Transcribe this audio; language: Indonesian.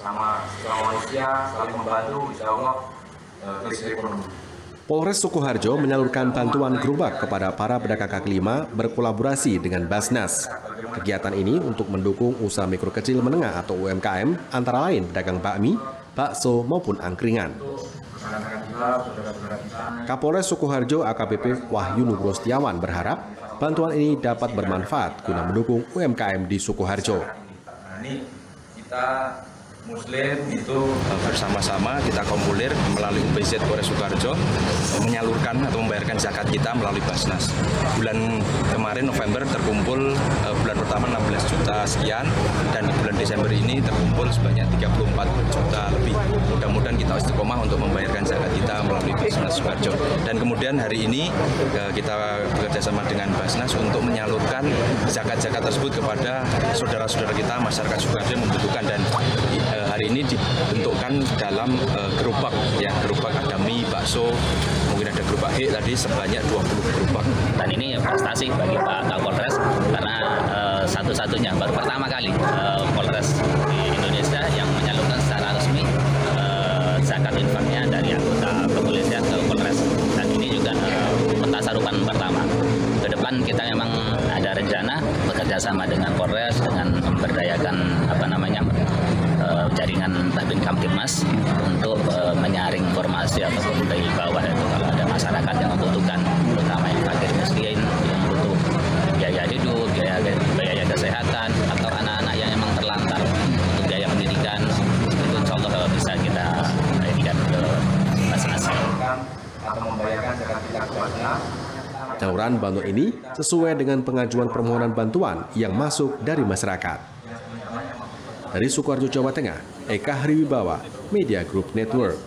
sama sama manusia saling membantu insya Allah eh, krisis ekonomi. Polres Sukoharjo menyalurkan bantuan gerobak kepada para pedagang kaki lima berkolaborasi dengan Basnas. Kegiatan ini untuk mendukung usaha mikro kecil menengah atau UMKM, antara lain pedagang bakmi, bakso maupun angkringan. Kapolres Sukoharjo AKBP Wahyu Nugroho Setiawan berharap bantuan ini dapat bermanfaat guna mendukung UMKM di Sukoharjo. Nah ini kita Muslim itu bersama-sama kita kumpulir melalui UPZ Polres Sukoharjo menyalurkan atau membayarkan zakat kita melalui Basnas. Bulan kemarin November terkumpul eh, bulan pertama 16 juta sekian dan di bulan Desember ini terkumpul sebanyak 34 juta lebih. Mudah-mudahan kita istiqomah untuk membayarkan zakat kita melalui Basnas Sukoharjo. Dan kemudian hari ini eh, kita bekerja sama dengan Basnas untuk menyalurkan zakat-zakat tersebut kepada saudara-saudara kita masyarakat Sukoharjo yang membutuhkan dan eh, hari ini dibentukkan dalam eh, gerobak ya gerobak ada mie, bakso, mungkin ada gerobak tadi sebanyak 20 gerobak. dan ini prestasi bagi Pak pertama kali eh, Polres di Indonesia yang menyalurkan secara resmi eh, zakat infaknya dari anggota kepolisian ke Polres dan ini juga eh, pentasarupan pertama. Ke depan kita memang ada rencana bekerja sama dengan Polres dengan memberdayakan apa namanya jaringan Babin Kamtibmas untuk menyaring informasi ataupun dari bawah itu kalau ada masyarakat yang membutuhkan terutama yang fakir miskin yang butuh biaya hidup, biaya Saluran bantuan ini sesuai dengan pengajuan permohonan bantuan yang masuk dari masyarakat. Dari Sukoharjo, Jawa Tengah, Eka Hariwibawa, Media Group Network.